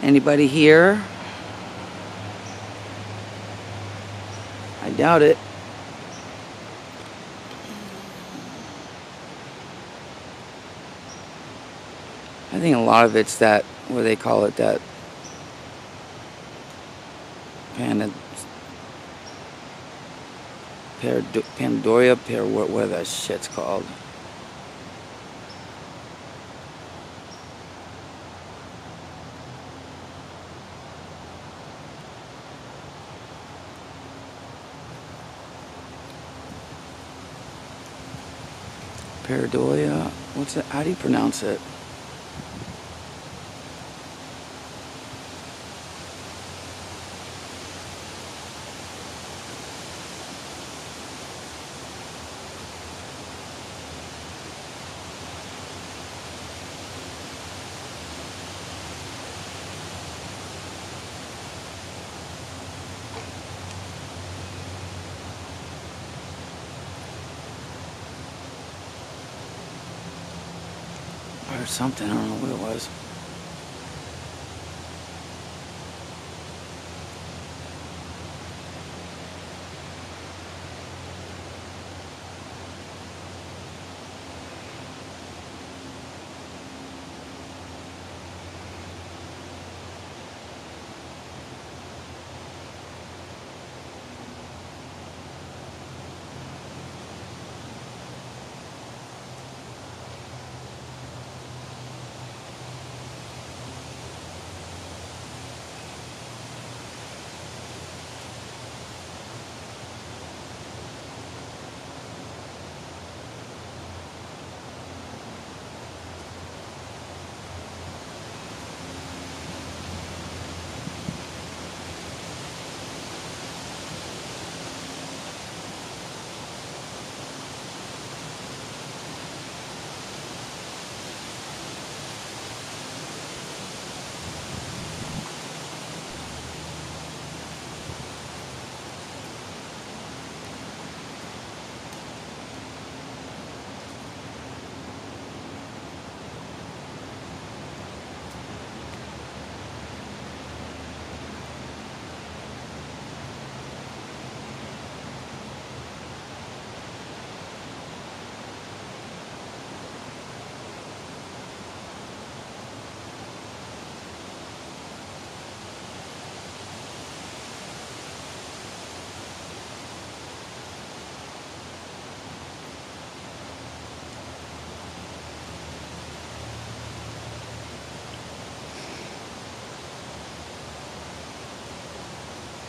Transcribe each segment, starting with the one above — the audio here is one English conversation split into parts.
Anybody here? I doubt it. I think a lot of it's that, what do they call it, that Panda, Pandoria, Par, what, what that shit's called. Paradoia, what's it, how do you pronounce it? Or something. I don't know what it was.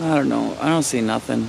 I don't know. I don't see nothing.